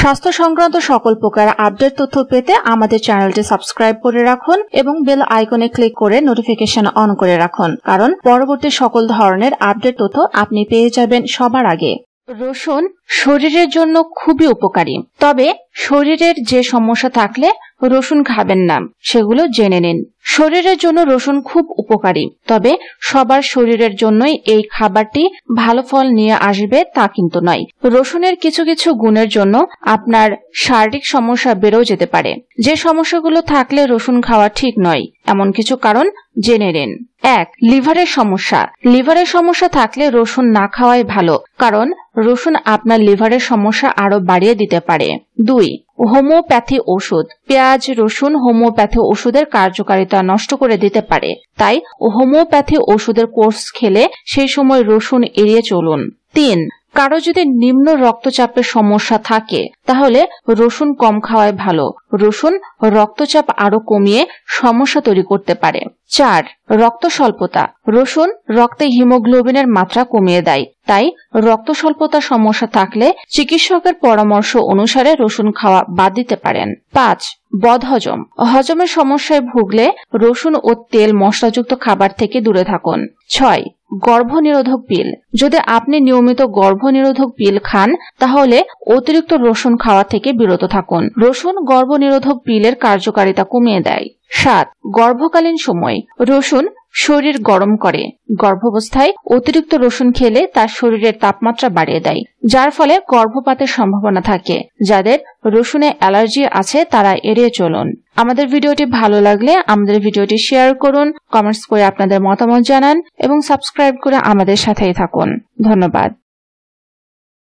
স্বাস্থ্য সংক্রান্ত সকল প্রকার আপডেট তথ্য পেতে আমাদের চ্যানেলটি সাবস্ক্রাইব করে রাখুন এবং বেল আইকনে ক্লিক করে নোটিফিকেশন অন করে রাখুন। কারণ পরবর্তী সকল ধরনের আপডেট তথ্য আপনি পেয়ে যাবেন সবার আগে। রসুন শরীরের জন্য খুবই উপকারী। তবে শরীরের যে সমস্যা থাকলে রসুন খাবেন না, সেগুলো জেনে নিন। শরীরের জন্য রসুন খুব উপকারী, তবে সবার শরীরের জন্যই এই খাবারটি ভালো ফল নিয়ে আসবে তা কিন্তু নয়। রসুনের কিছু কিছু গুণের জন্য আপনার শারীরিক সমস্যা বেড়েও যেতে পারে। যে সমস্যাগুলো থাকলে রসুন খাওয়া ঠিক নয়, এমন কিছু কারণ জেনে নিন। এক, লিভারের সমস্যা। লিভারের সমস্যা থাকলে রসুন না খাওয়াই ভালো, কারণ রসুন আপনার লিভারের সমস্যা আরও বাড়িয়ে দিতে পারে। দুই, হোমিওপ্যাথি ওষুধ। পেঁয়াজ, রসুন হোমিওপ্যাথি ওষুধের কার্যকারিতা নষ্ট করে দিতে পারে। তাই হোমিওপ্যাথি ওষুধের কোর্স খেলে সেই সময় রসুন এড়িয়ে চলুন। তিন কারও যদি নিম্ন রক্তচাপের সমস্যা থাকে, তাহলে রসুন কম খাওয়াই ভালো। রসুন রক্তচাপ আরও কমিয়ে সমস্যা তৈরি করতে পারে। চার, রক্ত স্বল্পতা। রসুন রক্তে হিমোগ্লোবিনের মাত্রা কমিয়ে দেয়। তাই রক্ত স্বল্পতা সমস্যা থাকলে চিকিৎসকের পরামর্শ অনুসারে রসুন খাওয়া বাদ দিতে পারেন। পাঁচ, বদহজম। হজমের সমস্যায় ভুগলে রসুন ও তেল মশলাযুক্ত খাবার থেকে দূরে থাকুন। ছয় গর্ভনিরোধক পিল। যদি আপনি নিয়মিত গর্ভনিরোধক পিল খান, তাহলে অতিরিক্ত রসুন খাওয়া থেকে বিরত থাকুন। রসুন গর্ভনিরোধক পিলের কার্যকারিতা কমিয়ে দেয়। সাত, গর্ভকালীন সময়। রসুন শরীর গরম করে। গর্ভাবস্থায় অতিরিক্ত রসুন খেলে তার শরীরের তাপমাত্রা বাড়িয়ে দেয়। যার ফলে গর্ভপাতের সম্ভাবনা থাকে। যাদের রসুনে অ্যালার্জি আছে, তারা এড়িয়ে চলুন। আমাদের ভিডিওটি ভালো লাগলে আমাদের ভিডিওটি শেয়ার করুন কমেন্টস করে আপনাদের মতামত জানান এবং সাবস্ক্রাইব করে আমাদের সাথেই থাকুন। ধন্যবাদ।